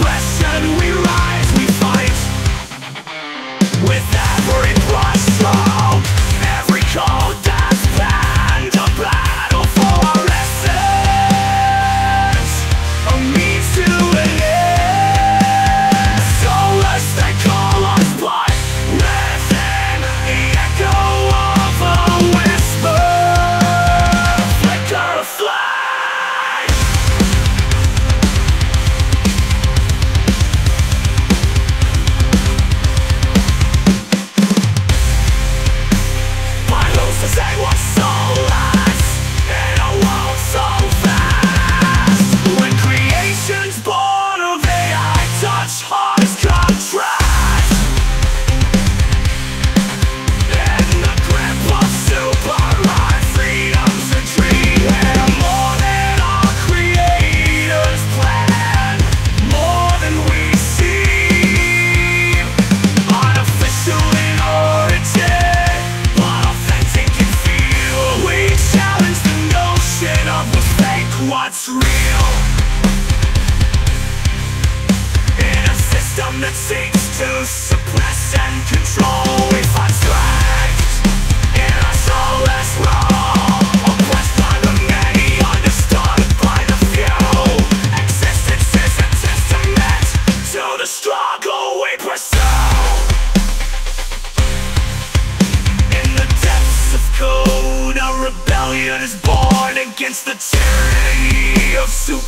oppression we what's real. In a system that seeks to suppress and control We find strength in our soulless world, Oppressed by the many, by the few. Existence is to the struggle we pursue. In the depths of code, rebellion is born against the tyranny of super